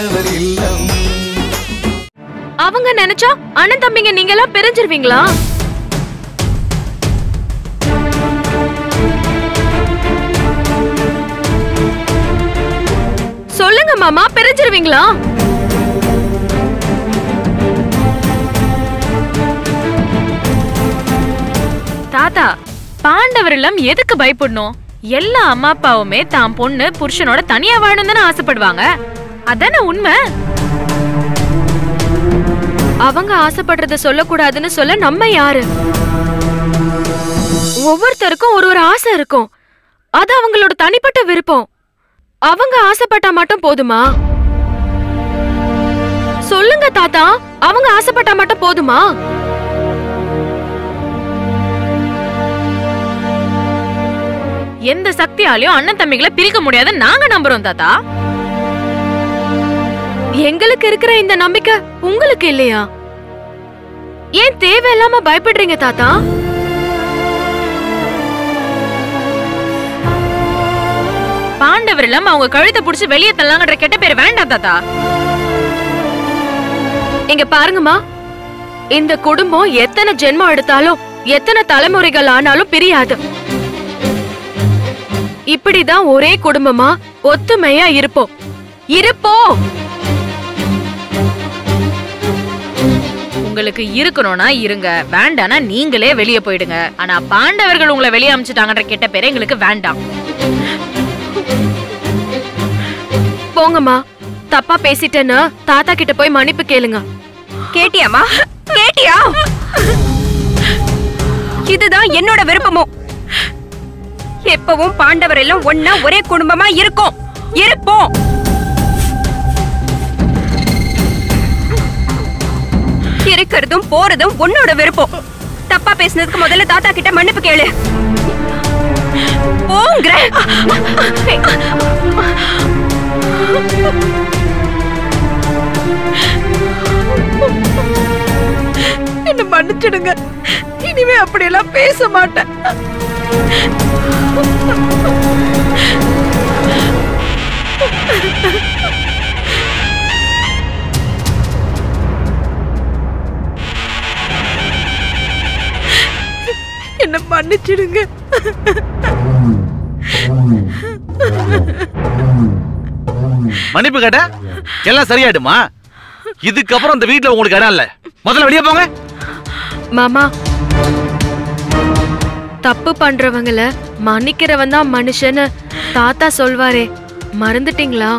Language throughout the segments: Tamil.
ஆண்டவர் இல்லம் அவங்க நினைச்சா அண்ணன் தம்பிங்க நீங்க எல்லாம் பிரிஞ்சிருவீங்களா? சொல்லுங்க மாமா பிரிஞ்சிருவீங்களா? தாத்தா பாண்டவர் இல்லம் எதுக்கு பயப்படணும்? எல்லா அம்மா அப்பாவுமே தான் பொண்ணு புருஷனோட தனியா வாழணும் தானே ஆசைப்படுவாங்க. அதான உண்மை? அவங்க ஆசைப்படுறத சொல்லக்கூடாதுன்னு சொல்ல நம்ம யாரு? ஒவ்வொருத்தருக்கும் ஒரு ஒரு ஆசை இருக்கும். அது அவங்களோட தனிப்பட்ட விருப்பம். அவங்க ஆசைப்பட்டா மட்டும் போதுமா? சொல்லுங்க தாத்தா அவங்க ஆசைப்பட்டா மட்டும் போதுமா? எந்த சக்தியாலையும் அண்ணன் தம்பிகளை பிரிக்க முடியாதுன்னு நாங்க நம்புறோம் தாத்தா. எங்களுக்கு இருக்கிற இந்த நம்பிக்கை உங்களுக்கு இல்லையா? ஏன் தேவையில்லாம பயப்படுறீங்க தாத்தா? பாண்டவர் இல்லாம அவங்க கழுத்தை புடிச்சு வெளியே தள்ளாங்கன்ற கெட்ட பேர் வேண்டாம் தாத்தா. இங்க பாருங்கம்மா. இந்த குடும்பம் எத்தனை ஜென்மம் எடுத்தாலும் எத்தனை தலைமுறைகள் ஆனாலும் பிரியாது. இப்படிதான் ஒரே குடும்பமா ஒத்துமையா இருப்போம். இருப்போம். உங்களுக்கு இருக்கணும்னா இருங்க. வேண்டானா நீங்களே வெளியே போயிடுங்க. ஆனா பாண்டவர்கள் உங்களை வெளியே அமிச்சிட்டாங்கன்ற கெட்ட பேரை எங்களுக்கு வேண்டாம். போங்கம்மா. தப்பா பேசிட்டேன்னு தாத்தா கிட்ட போய் மன்னிப்பு கேளுங்க. கேட்டியாமா கேட்டியா? இதுதான் என்னோட விருப்பமும் எப்பவும் பாண்டவர் எல்லாம் ஒன்னா ஒரே குடும்பமா இருக்கும். இருப்போம். இருக்கிறதும் போறதும் உன்னோட விருப்பம் தப்பா பேசினதுக்கு முதல்ல தாத்தா கிட்ட மன்னிப்பு கேளு. போங்கிற. என்ன மன்னிச்சிடுங்க. இனிமே அப்படியெல்லாம் பேச மாட்டேன். என்ன மன்னிச்சிடுங்க. மன்னிப்பு கேட்ட? எல்லாம் சரியாயிடுமா? இதுக்கப்புறம் இந்த வீட்ல உங்களுக்கு இடம் இல்ல. முதல்ல வெளியே போங்க. மாமா தப்பு பண்றவங்கள மன்னிக்கிறவன் தான் மனுஷன்னு தாத்தா சொல்வாரே. மறந்துட்டீங்களா?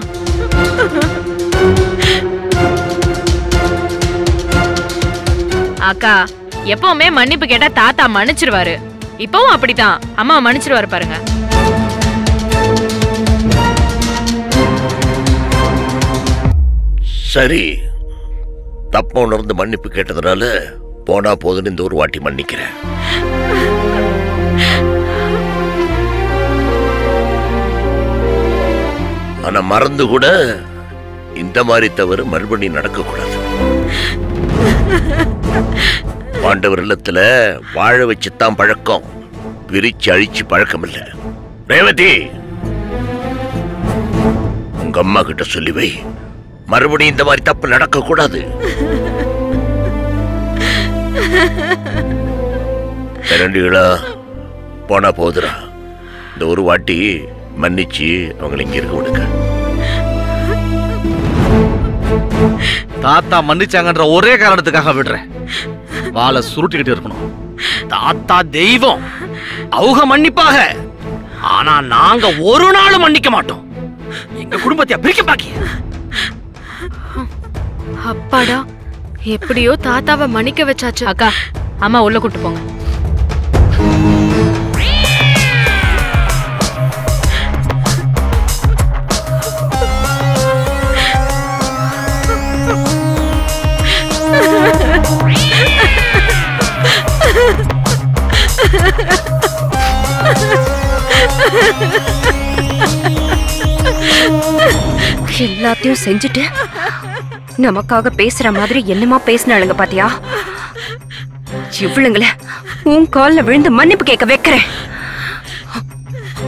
அக்கா எப்பவுமே மன்னிப்பு கேட்டா தாத்தா மன்னிச்சிருவாரு. இப்பவும் அப்படித்தான். அம்மா மன்னிச்சிருவாரு பாருங்க. சரி. தப்ப உணர்ந்து மன்னிப்பு கேட்டதுனால போனா போதுன்னு இந்த ஒரு வாட்டி மன்னிக்கிறேன். ஆனா மறந்து கூட இந்த மாதிரி தவறு மறுபடியும் நடக்கக்கூடாது. பாண்டவர் இல்லத்துல வாழ வச்சுத்தான் பழக்கம். பிரிச்சு அழிச்சு பழக்கம் இல்ல ரேவதி! உங்க அம்மா கிட்ட சொல்லி வை. மறுபடியும் இந்த மாதிரி தப்பு நடக்க கூடாது இரண்டுகளா போனா போதுரா. இந்த ஒரு வாட்டி மன்னிச்சு அவங்களை இங்க இருக்க விடுங்க. தாத்தா மன்னிச்சாங்கன்ற ஒரே காரணத்துக்காக விடுறேன். வாழை சுருட்டிக்கிட்டு இருக்கணும். தாத்தா தெய்வம். அவங்க மன்னிப்பாக. ஆனா நாங்க ஒரு நாளும் மன்னிக்க மாட்டோம். எங்க குடும்பத்தை பிரிக்க பாக்கி அப்பாடா எப்படியோ தாத்தாவை மன்னிக்க வச்சாச்சு. அக்கா அம்மா உள்ள கூட்டு போங்க. எல்லாத்தையும் செஞ்சுட்டு நமக்காக பேசுற மாதிரி என்னமா பேசினாளுங்க பாத்தியா? இவளுங்கள உன் கால்ல விழுந்து மன்னிப்பு கேட்க வைக்கிறேன்.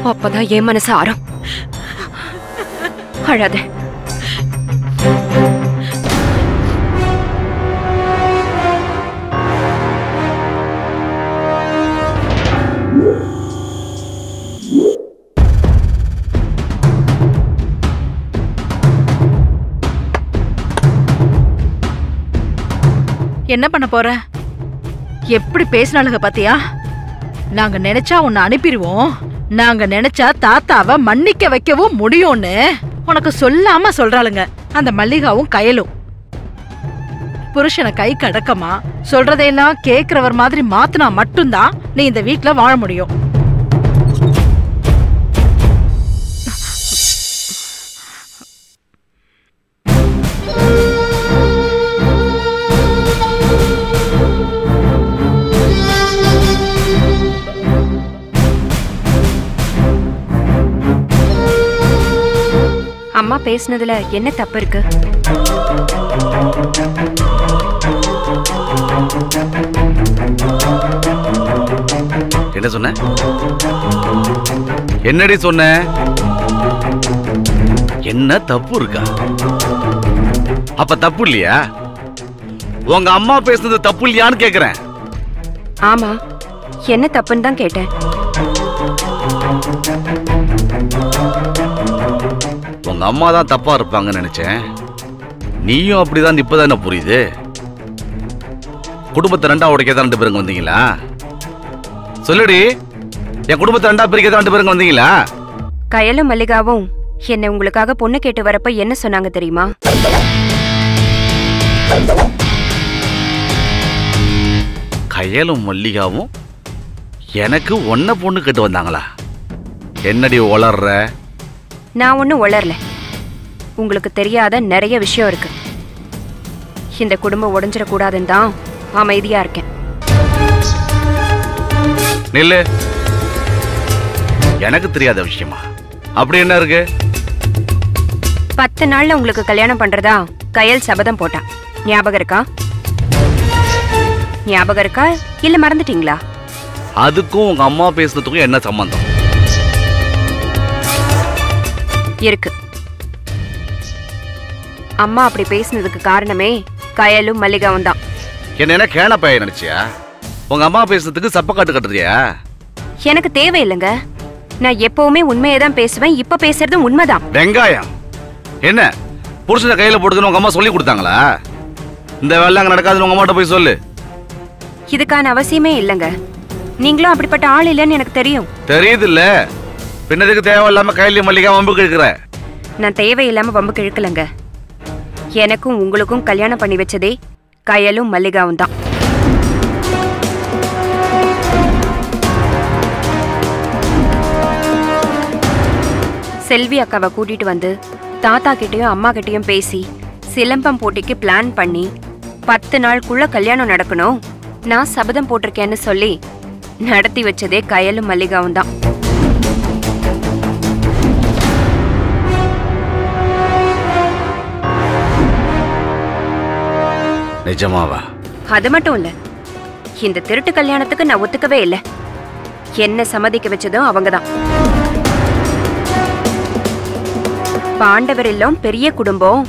அப்பதான் என் மனசு ஆறும். அழாத. என்ன பண்ண போற? எப்படி பேசினாலுங்க பாத்தியா? நாங்க நினைச்சா உன்னை அனுப்பிடுவோம். நாங்க நினைச்சா தாத்தாவை மன்னிக்க வைக்கவும் முடியும்னு உனக்கு சொல்லாம சொல்றாளுங்க. அந்த மல்லிகாவும் கயலும். புருஷனை கை கடக்கமா? சொல்றதையெல்லாம் கேக்குறவர் மாதிரி மாத்தினா மட்டும்தான் நீ இந்த வீட்டுல வாழ முடியும். பேசுனதுல என்ன தப்பு இருக்கு? என்ன சொன்ன? என்னடி சொன்ன? என்ன தப்பு இருக்கா? அப்ப தப்பு இல்லையா? உங்க அம்மா பேசுனது தப்பு இல்லையான்னு கேக்குறேன். ஆமா என்ன தப்புன்னு தான் கேட்டேன். அம்மா தான் தப்பா இருப்பாங்கன்னு நினைச்சேன். நீயும் அப்படிதான் இப்பதான் புரியுது? குடும்பத்தை ரெண்டா உடைக்க தான் ரெண்டு பேருங்க வந்தீங்களா? சொல்லுடி என் குடும்பத்தை ரெண்டா பிரிக்க தான் ரெண்டு பேருங்க வந்தீங்களா? கயலும் மல்லிகாவும் என்னை உங்களுக்காக பொண்ணு கேட்டு வரப்ப என்ன சொன்னாங்க தெரியுமா? கயலும் மல்லிகாவும் எனக்கு ஒன்ன பொண்ணு கேட்டு வந்தாங்களா? என்னடி வளர்ற நான் ஒன்றும் உளரல. உங்களுக்கு தெரியாத நிறைய விஷயம் இருக்கு. இந்த குடும்பம் உடஞ்சிடக்கூடாதுன்னு தான் அமைதியா இருக்கேன். நில்லு. எனக்கு தெரியாத விஷயமா? அப்படி என்ன இருக்கு? பத்து நாள்ல உங்களுக்கு கல்யாணம் பண்றதா? கயல் சபதம் போட்டான் ஞாபகம் இருக்கா? ஞாபகம் இருக்கா? இல்ல மறந்துட்டீங்களா? அதுக்கும் உங்க அம்மா பேசுனதுக்கும் என்ன சம்பந்தம்? இருக்கு. அம்மா அப்படி பேசுனதுக்கு காரணமே கயலும் மல்லிகாவும் தான். என்ன கேன பையன் நினைச்சியா? உங்க அம்மா பேசுனதுக்கு சப்ப காட்டு கட்டுறியா? எனக்கு தேவையில்லைங்க. நான் எப்பவுமே உண்மையை தான் பேசுவேன் இப்ப பேசுறது உண்மைதான். வெங்காயம். என்ன? புருஷனை கையில போட்டுக்கணும் உங்க அம்மா சொல்லி கொடுத்தாங்களா? இந்த வேலை அங்க நடக்காதுன்னு உங்க அம்மாட்ட போய் சொல்லு. இதுக்கான அவசியமே இல்லைங்க. நீங்களும் அப்படிப்பட்ட ஆள் இல்லைன்னு எனக்கு தெரியும். தெரியுது இல்ல பின்னதுக்கு தேவையில்லாம கையில மல்லிகா வம்பு கேட்கிற நான் தேவையில்லாம வம்புக்கு இழுக்கலங்க. எனக்கும் உங்களுக்கும் கல்யாணம் பண்ணி வச்சதே கயலும் மல்லிகாவும் தான். செல்வி அக்காவை கூட்டிட்டு வந்து தாத்தா கிட்டேயும் அம்மா கிட்டேயும் பேசி சிலம்பம் போட்டிக்கு பிளான் பண்ணி பத்து நாளுக்குள்ள கல்யாணம் நடக்கணும். நான் சபதம் போட்டிருக்கேன்னு சொல்லி நடத்தி வச்சதே கயலும் மல்லிகாவும் தான். நிஜமாவா? அது மட்டும் இல்ல. இந்த திருட்டு கல்யாணத்துக்கு நான் ஒத்துக்கவே இல்ல. என்ன சம்மதிக்க வச்சதும் அவங்கதான். பாண்டவர் எல்லாம் பெரிய குடும்பம்.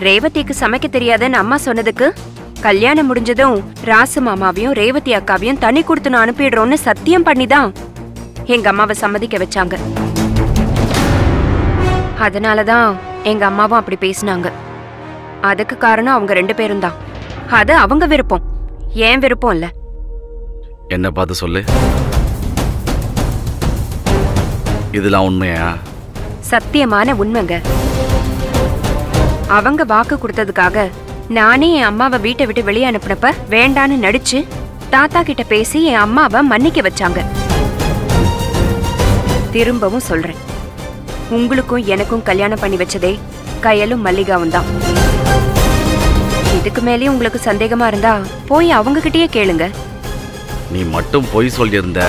ரேவதிக்கு சமைக்க தெரியாதுன்னு அம்மா சொன்னதுக்கு கல்யாணம் முடிஞ்சதும் ராசு மாமாவையும் ரேவதி அக்காவையும் தனி கொடுத்து நான் அனுப்பிடுறோம்னு சத்தியம் பண்ணிதான் எங்க அம்மாவை சம்மதிக்க வச்சாங்க. அதனாலதான் எங்க அம்மாவும் அப்படி பேசினாங்க. அதுக்கு காரணம் அவங்க ரெண்டு பேரும் தான் அது அவங்க விருப்பம். ஏன் விருப்பம் இல்ல? என்ன பார்த்து சொல்லு. இதெல்லாம் உண்மையா? சத்தியமான உண்மைங்க. அவங்க வாக்கு கொடுத்ததுக்காக நானே என் அம்மாவை வீட்டை விட்டு வெளியே அனுப்புனப்ப வேண்டான்னு நடிச்சு தாத்தா கிட்ட பேசி என் அம்மாவை மன்னிக்க வச்சாங்க. திரும்பவும் சொல்றேன். உங்களுக்கும் எனக்கும் கல்யாணம் பண்ணி வச்சதே கயலும் மல்லிகாவும் தான் இதுக்கு மேலேயும் உங்களுக்கு சந்தேகமா இருந்தா போய் அவங்க கிட்டயே கேளுங்க. நீ மட்டும் பொய் சொல்லியிருந்த.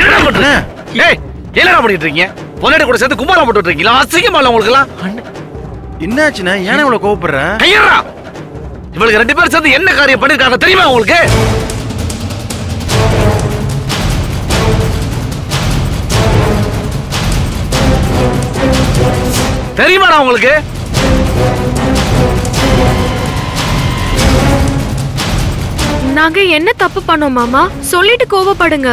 என்ன பண்ற? ஏய் என்னடா பண்ணிட்டு இருக்கீங்க? கூட சேர்த்து கும்பாரம் போட்டு இருக்கீங்களா? அசிங்கமா இல்ல உங்களுக்கு எல்லாம் என்னாச்சுண்ணா? இவ்வளவு கோவப்படுற? கையறா இவளுக்கு ரெண்டு பேரும் சேர்ந்து என்ன காரியம் பண்ணிருக்காங்க தெரியுமா உங்களுக்கு? தெரியுமாடா உங்களுக்கு? நாங்க என்ன தப்பு பண்ணோம் மாமா? சொல்லிட்டு கோவப்படுங்க.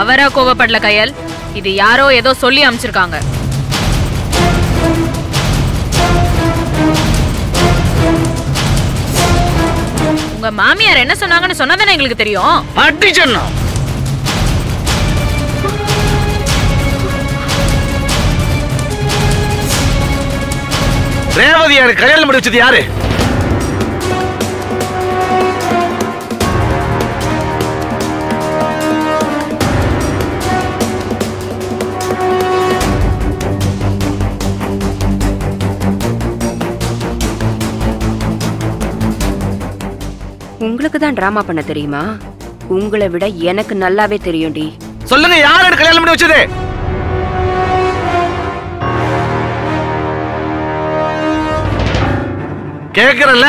அவரா கோவப்படல கையல்? இது யாரோ ஏதோ சொல்லி அமிச்சிருக்காங்க. உங்க மாமியார் என்ன சொன்னாங்கன்னு சொன்னதானே எங்களுக்கு தெரியும்? அடிச்சண்ணா ரேவதி எனக்கு கல்யாணம் பண்ணி வச்சது யாரு? உங்களுக்கு தான் டிராமா பண்ண தெரியுமா? உங்களை விட எனக்கு நல்லாவே தெரியும்டி. சொல்லுங்க யார் கல்யாணம் பண்ணி வச்சது? கேக்குறல்ல?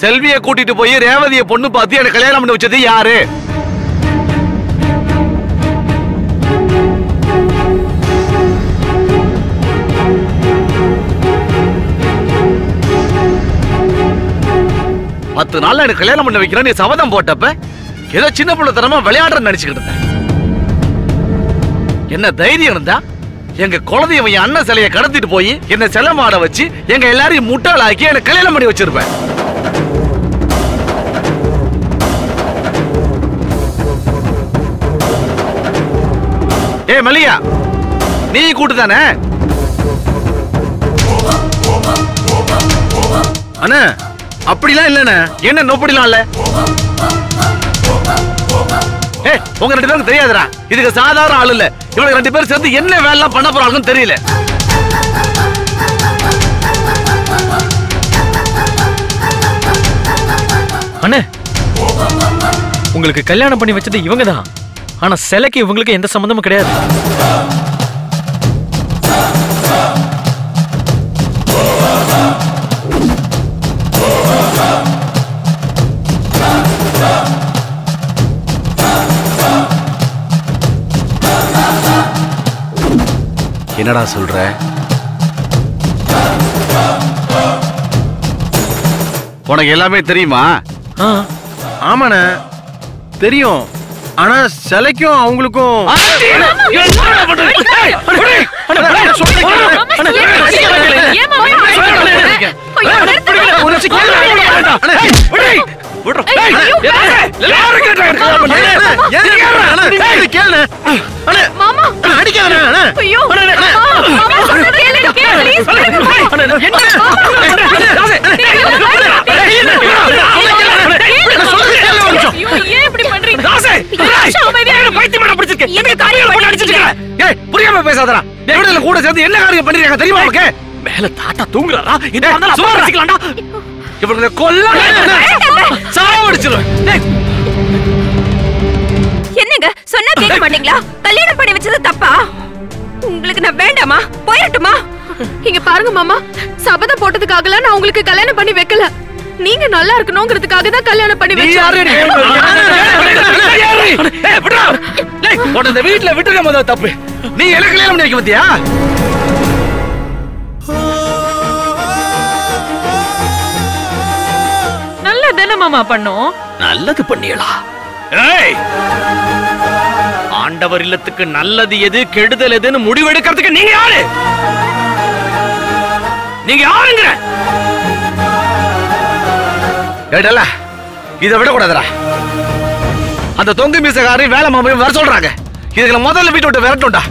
செல்விய கூட்டிட்டு போய் ரேவதிய பொண்ணு பார்த்து எனக்கு கல்யாணம் பண்ணி வச்சது யாரு? பத்து நாள்ல எனக்கு கல்யாணம் பண்ண வைக்கிறேன் நீ சபதம் போட்டப்ப ஏதோ சின்ன பிள்ளைத்தனமா விளையாடுற நினைச்சுக்கிட்டு இருந்தேன். என்ன தைரியம் இருந்தா எங்க குழந்தைய என் அண்ணன் சிலையை கடத்திட்டு போய் என்ன செல்ல மாட வச்சு எங்க எல்லாரையும் முட்டாளாக்கி எனக்கு கல்யாணம் பண்ணி வச்சிருப்பேன். ஏ மல்லியா நீ கூட்டு தானே அண்ணா அப்படிலாம் இல்லண்ணே. என்ன நோப்படிலாம் இல்ல? ஏ உங்க ரெண்டு பேருக்கு தெரியாதுடா. இதுக்கு சாதாரண ஆள் இல்ல. இவங்க ரெண்டு பேரும் சேர்ந்து என்ன வேலை பண்ண போறாங்கன்னு தெரியல. அண்ணே உங்களுக்கு கல்யாணம் பண்ணி வச்சது இவங்க தான் ஆனா சிலைக்கு இவங்களுக்கு எந்த சம்மந்தமும் கிடையாது. என்னடா சொல்ற உனக்கு எல்லாமே தெரியுமா ஆமாண்ணே தெரியும் ஆனா சிலைக்கும் அவங்களுக்கும் பண்றீங்க புரியாம பேசாதடா எவ்வளவு கூட சேர்ந்து என்ன காரியம் பண்ணிருக்காங்க தெரியுமா உனக்கு மேல தாத்தா தூங்குறாரா இது சும்மா. பேசிக்கலாம்டா இவனுக்கு கொல்ல சாவடிச்சிருவேன் என்னங்க? சொன்னா கேட்க மாட்டீங்களா? கல்யாணம் பண்ணி வச்சது தப்பா? உங்களுக்கு நான் வேண்டாமா? போயிரட்டுமா? இங்க பாருங்க மாமா சபதம் போட்டதுக்காகலாம் நான் உங்களுக்கு கல்யாணம் பண்ணி வைக்கல. நீங்க நல்லா இருக்கணுங்கிறதுக்காக தான் கல்யாணம் பண்ணி வச்சேன் வீட்டுல விட்டுக்க முதல்ல தப்பு. நீ எனக்கு கல்யாணம் பண்ணி வைக்க பத்தியா நல்லா தானே மாமா பண்ணோம். நல்லது பண்ணியலா. ஏய் ஆண்டவர் இல்லத்துக்கு நல்லது எது கெடுதல் எதுன்னு முடிவெடுக்கிறதுக்கு நீங்க யாரு? நீங்க யாருங்க ஏடல இதை விட கூடாதுடா அந்த தொங்கு மீசக்காரி வேலை மாமையும் வர சொல்றாங்க. இதுல முதல்ல வீட்டு விட்டு விரட்டும்டா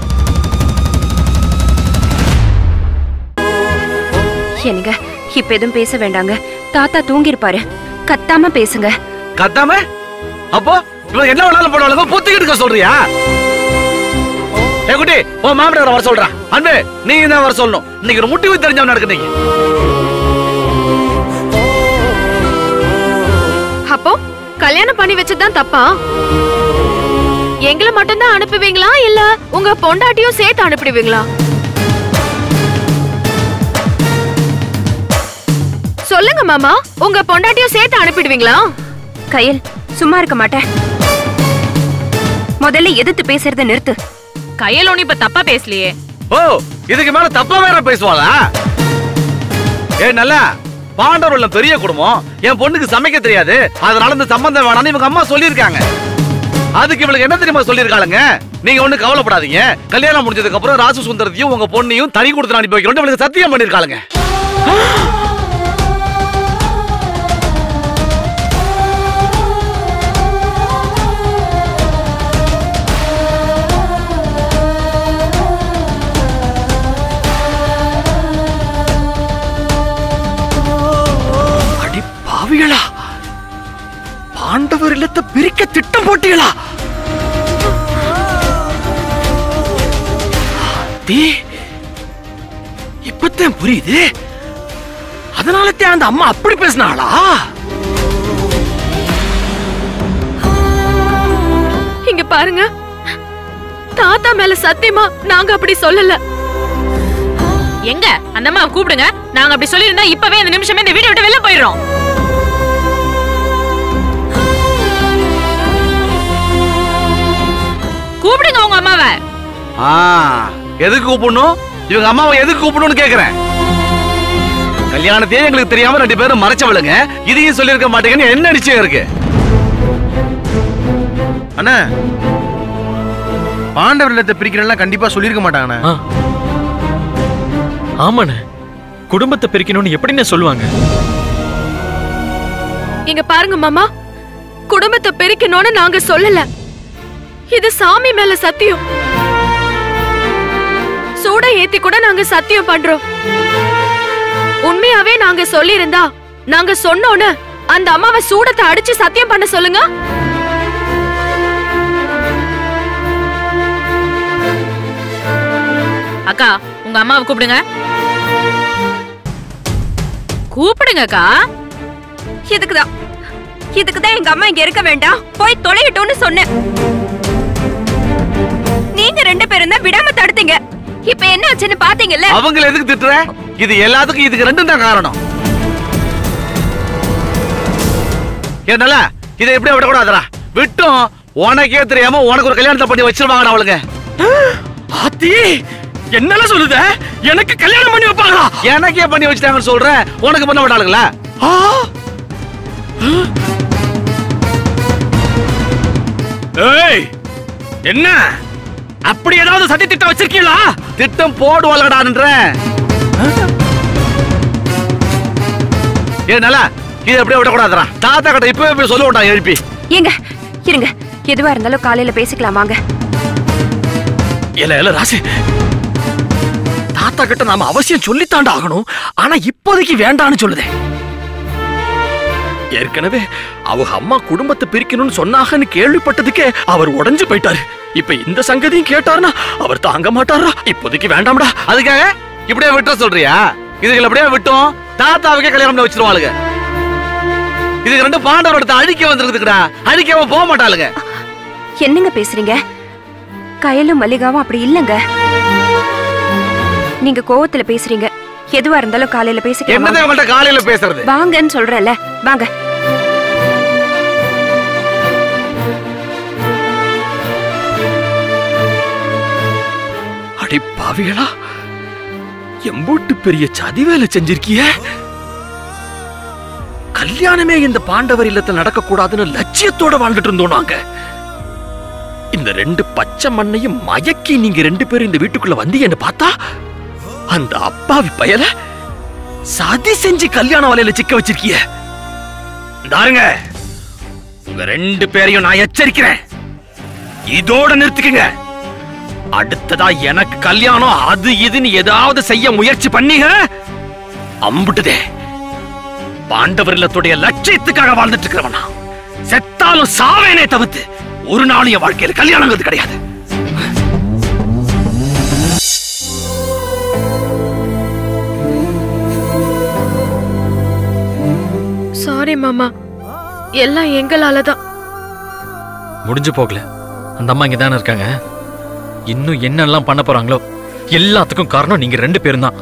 என்னங்க இப்ப எதுவும் பேச வேண்டாங்க. தாத்தா தூங்கிருப்பாரு கத்தாம பேசுங்க. கத்தாம? அப்போ இவன் என்ன வேணாலும் பண்ணுவாங்க புத்திக்கிட்டு இருக்க சொல்றியா? ஏ குட்டி உன் மாமனார் வர சொல்றான். அன்பு நீங்க தான் வர சொல்லணும். இன்னைக்கு ஒரு முட்டி தெரிஞ்சவன் நடக்கு நீங்க கல்யாணம் பண்ணி வச்சதுதான் தப்பா? எங்களை மட்டும்தான் அனுப்புவீங்களா? இல்ல உங்க பொண்டாட்டியும் சேர்த்து அனுப்பிடுவீங்களா? சொல்லுங்க மாமா உங்க பொண்டாட்டியும் சேர்த்து அனுப்பிடுவீங்களா? கயல் சும்மா இருக்க மாட்டேன். முதல்ல எதிர்த்து பேசுறத நிறுத்து. கையில் ஒண்ணு இப்ப தப்பா பேசலையே. ஓ இதுக்கு மேல தப்பா வேற பேசுவாளா? ஏ நல்லா பாண்டவர் உள்ள பெரிய குடும்பம் என் பொண்ணுக்கு சமைக்க தெரியாது. அதனால இந்த சம்பந்தம் வேணாம்னு இவங்க அம்மா சொல்லியிருக்காங்க. அதுக்கு இவளுக்கு என்ன தெரியுமா சொல்லியிருக்காளுங்க? நீங்க ஒண்ணு கவலைப்படாதீங்க. கல்யாணம் முடிஞ்சதுக்கு அப்புறம் ராசு சுந்தரத்தையும் உங்க பொண்ணையும் தனி கொடுத்து அனுப்பி வைக்கணும் இவளுக்கு சத்தியம் பண்ணிருக்காளுங்க புரியுது? அதனாலத்தான் அந்த அம்மா அப்படி பேசினாளா? இங்க பாருங்க. தாத்தா மேல சத்தியமா நாங்க அப்படி சொல்லல. எங்க? அந்த அம்மா கூப்பிடுங்க. நாங்க அப்படி சொல்லியிருந்தா இப்பவே இந்த நிமிஷமே இந்த வீட்டை விட்டு வெளில போயிடுறோம். கூப்பிடுங்க உங்க அம்மாவை. ஆ எதுக்கு கூப்பிடணும்? இவங்க அம்மாவை எதுக்கு கூப்பிடணும்னு கேக்குறேன். கல்யாணத்தையே எங்களுக்கு தெரியாம ரெண்டு பேரும் மறைச்சவளுங்க. இதையும் சொல்லியிருக்க மாட்டேங்கன்னு என்ன நிச்சயம் இருக்கு? அண்ணா பாண்டவர் இல்லத்தை பிரிக்கிறேன்லாம் கண்டிப்பா சொல்லியிருக்க மாட்டாங்கண்ணே. ஆமாண்ணே. குடும்பத்தை பிரிக்கணும்னு எப்படிண்ணே சொல்லுவாங்க? இங்க பாருங்க மாமா. குடும்பத்தை பிரிக்கணும்னு நாங்க சொல்லல. இது சாமி மேல சத்தியம். சூட ஏத்தி கூட நாங்க சத்தியம் பண்றோம். உண்மையாவே நாங்க சொல்லியிருந்தா நாங்க சொன்னோன்னு அந்த அம்மாவை சூடத்தை அடிச்சு சத்தியம் பண்ண சொல்லுங்க. அக்கா உங்க அம்மாவை கூப்பிடுங்க. கூப்பிடுங்க அக்கா. இதுக்குதான். இதுக்குதான் எங்க அம்மா இங்க இருக்க வேண்டாம். போய் தொலையட்டும்னு சொன்னேன். நீங்க ரெண்டு பேரும் தான் விடாம தடுத்தீங்க. இப்ப என்ன ஆச்சுன்னு பாத்தீங்கல்ல? அவங்கள எதுக்கு திட்டுற? இது எல்லாத்துக்கும் இதுக்கு ரெண்டும் தான் காரணம். என்னால இதை எப்படி விடக்கூடாதுடா. விட்டும் உனக்கே தெரியாம உனக்கு ஒரு கல்யாணத்தை பண்ணி வச்சிருவாங்கடா அவளுங்க. ஆத்தி என்னல சொல்லுத? எனக்கு கல்யாணம் பண்ணி வைப்பாங்களா? எனக்கே பண்ணி வச்சிட்டாங்கன்னு சொல்றேன் உனக்கு பண்ண விட்டாளுங்களா ஏய் என்ன? அப்படி ஏதாவது சதி திட்டம் வச்சிருக்கீங்களா? திட்டம் போடுவாளடான்ற ஏ நல்லா. இதை எப்படியே விடக்கூடாதுடா. தாத்தா கிட்ட இப்பவே போய் சொல்ல விட்டான் எழுப்பி. ஏங்க இருங்க. எதுவா இருந்தாலும் காலையில பேசிக்கலாம் வாங்க. இல்ல இல்ல ராசி. தாத்தா கிட்ட நாம அவசியம் சொல்லித்தாண்டா ஆகணும். ஆனா இப்போதைக்கு வேண்டான்னு சொல்லுதே. ஏற்கனவே அவங்க அம்மா குடும்பத்தை பிரிக்கணும்னு சொன்னாங்கன்னு கேள்விப்பட்டதுக்கே அவர் உடைஞ்சு போயிட்டாரு. இப்ப இந்த சங்கதியும் கேட்டாருன்னா அவர் தாங்க மாட்டாரா? இப்போதைக்கு வேண்டாம்டா. அதுக்காக இப்படியே விட்டுற சொல்றியா? இதுகளை அப்படியே விட்டோம் தாத்தாவுக்கே கல்யாணம் பண்ணி வச்சிருவாளுங்க இதுக்கு ரெண்டு பாண்டவர் எடுத்து அழிக்க வந்திருக்குதுடா அழிக்காம போக மாட்டாளுங்க என்னங்க பேசுறீங்க? கயலும் மல்லிகாவும் அப்படி இல்லங்க. நீங்க கோவத்துல பேசுறீங்க. எதுவா இருந்தாலும் காலையில பேசிக்கலாம். என்னதான் வாங்க. இவங்கள்ட்ட காலையில பேசுறது? வாங்கன்னு சொல்றேன்ல. வாங்க. அடி பாவிகளா. எம்பூட்டு பெரிய சதி வேலை செஞ்சிருக்கிய? கல்யாணமே இந்த பாண்டவர் இல்லத்தில் நடக்க கூடாதுன்னு லட்சியத்தோட வாழ்ந்துட்டு இருந்தோம் நாங்க. இந்த ரெண்டு பச்சை மண்ணையும் மயக்கி நீங்க ரெண்டு பேரும் இந்த வீட்டுக்குள்ள வந்தீங்கன்னு பார்த்தா அந்த அப்பாவி பயல சதி செஞ்சு கல்யாண வலையில சிக்க வச்சிருக்கிய. தாருங்க உங்க ரெண்டு பேரையும் நான் எச்சரிக்கிறேன். இதோட நிறுத்திக்கங்க. அடுத்ததா எனக்கு கல்யாணம் அது இதுன்னு ஏதாவது செய்ய முயற்சி பண்ணீங்க அம்புட்டுதே. பாண்டவர் இல்லத்துடைய லட்சியத்துக்காக வாழ்ந்துட்டு இருக்கிறவனா செத்தாலும் சாவேனே தவிர்த்து ஒரு நாள் என் வாழ்க்கையில கல்யாணங்கிறது கிடையாது. சாரி மாமா. எல்லாம் எங்களால தான் முடிஞ்சு போகல. அந்த அம்மா இங்க தானே இருக்காங்க. இன்னும் என்னெல்லாம் பண்ண போறாங்களோ எல்லாத்துக்கும் காரணம் நீங்க ரெண்டு பேரும் தான்.